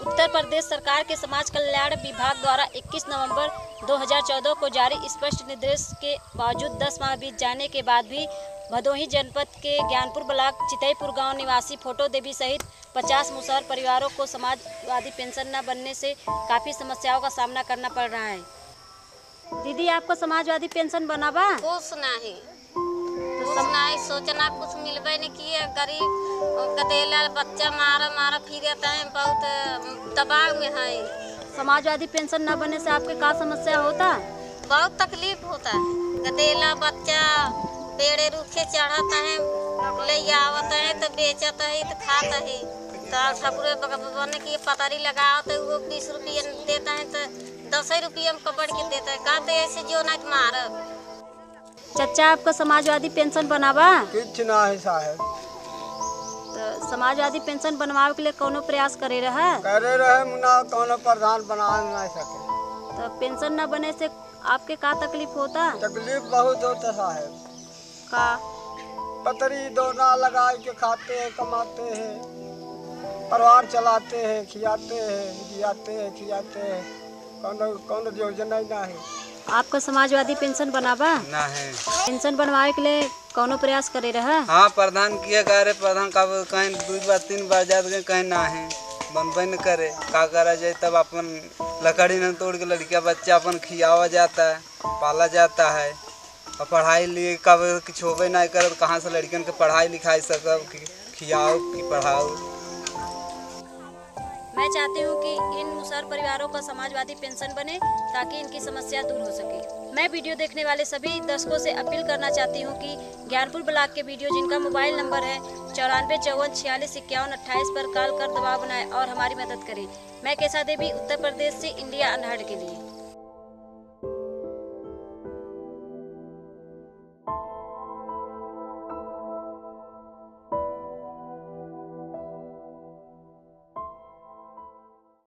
उत्तर प्रदेश सरकार के समाज कल्याण विभाग द्वारा 21 नवंबर 2014 को जारी स्पष्ट निर्देश के बावजूद 10 माह बीत जाने के बाद भी भदोही जनपद के ज्ञानपुर ब्लॉक चितईपुर गाँव निवासी फ़ोटो देवी सहित 50 मुसहर परिवारों को समाजवादी पेंशन न बनने से काफ़ी समस्याओं का सामना करना पड़ रहा है। दीदी आपको समाजवादी पेंशन बना बा कुछ नहीं। कुछ नहीं सोचना कुछ मिलबे नहीं किए गरीब गदेला बच्चा मारा मारा फिर है बहुत दबाव में है। समाजवादी पेंशन न बनने से आपके का समस्या होता? बहुत तकलीफ़ होता है। गदेला बच्चा पेड़े रूखे चढ़ता है ले आवत है तो बेचत है तो खाता है। तो ठाकुर भगवान की पतारी लगाओ तो वो बीस रुपये देता है तो दस रुपये में पकड़ के देता है। कहते ऐसे जो नहीं मारब। चचा आपको समाजवादी पेंशन बनावा? किछ नाही साहेब? तो समाजवादी पेंशन बनवावे के लिए कोनो प्रयास करे रहा? करे रहे मुना कौनो प्रधान बना नहीं सके। तो पेंशन न बने से आपके का तकलीफ़ होता? तकलीफ़ बहुत होता साहेब। का? पतरी दोना लगा के खाते हैं कमाते हैं। परिवार चलाते हैं खियाते हैं जियाते हैं खियाते हैं। कौन कौन योजना ही नहीं आपको समाजवादी पेंशन बनावा ना है। पेंशन बनवाए के लिए कोनो प्रयास करे रहा? हाँ प्रधान किया करे प्रधान का कहीं दो बार तीन बार जाते गए कहीं ना है। बनबे न करे। का करा जाए तब अपन लकड़ी न तोड़ के लड़किया बच्चा अपन खियावा जाता है पाला जाता है। और पढ़ाई लिए कब कुछ होबे ना करे कहाँ से लड़कियन के पढ़ाई लिखाई सकब खियाओ कि पढ़ाओ? मैं चाहती हूँ कि इन मुसहर परिवारों का समाजवादी पेंशन बने ताकि इनकी समस्या दूर हो सके। मैं वीडियो देखने वाले सभी दर्शकों से अपील करना चाहती हूँ कि ज्ञानपुर ब्लॉक के वीडियो, जिनका मोबाइल नंबर है चौरानवे चौवन छियालीस इक्यावन अट्ठाईस पर कॉल कर दबाव बनाए और हमारी मदद करें। मैं कैसा देवी उत्तर प्रदेश से इंडिया अनहर्ड के लिए।